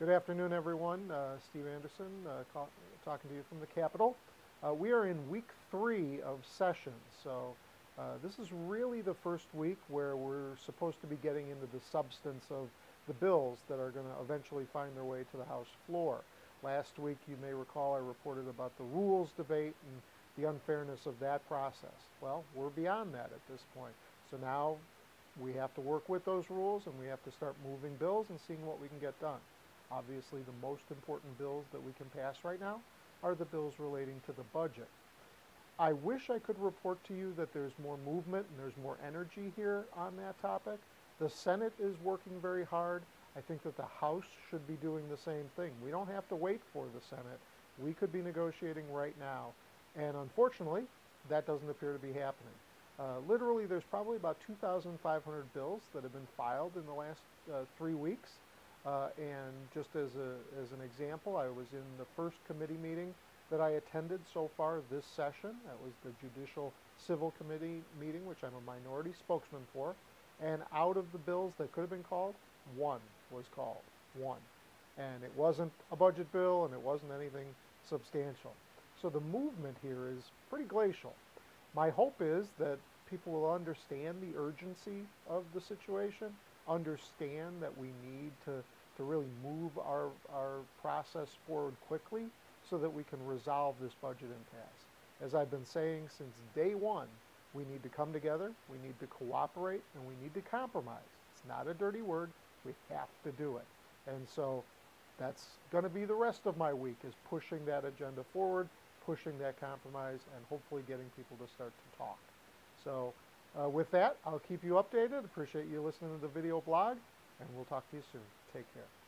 Good afternoon, everyone. Uh, Steve Andersson uh, talking to you from the Capitol. Uh, we are in week three of session, so uh, this is really the first week where we're supposed to be getting into the substance of the bills that are going to eventually find their way to the House floor. Last week, you may recall, I reported about the rules debate and the unfairness of that process. Well, we're beyond that at this point. So now we have to work with those rules and we have to start moving bills and seeing what we can get done. Obviously, the most important bills that we can pass right now are the bills relating to the budget. I wish I could report to you that there's more movement and there's more energy here on that topic. The Senate is working very hard. I think that the House should be doing the same thing. We don't have to wait for the Senate. We could be negotiating right now. And unfortunately, that doesn't appear to be happening. Uh, literally, there's probably about 2,500 bills that have been filed in the last uh, three weeks. Uh, and just as, a, as an example, I was in the first committee meeting that I attended so far this session. That was the Judicial Civil Committee meeting, which I'm a minority spokesman for. And out of the bills that could have been called, one was called. One. And it wasn't a budget bill and it wasn't anything substantial. So the movement here is pretty glacial. My hope is that people will understand the urgency of the situation understand that we need to, to really move our, our process forward quickly so that we can resolve this budget impasse. As I've been saying since day one, we need to come together, we need to cooperate, and we need to compromise. It's not a dirty word, we have to do it. And so that's going to be the rest of my week is pushing that agenda forward, pushing that compromise, and hopefully getting people to start to talk. So uh, with that, I'll keep you updated. Appreciate you listening to the video blog, and we'll talk to you soon. Take care.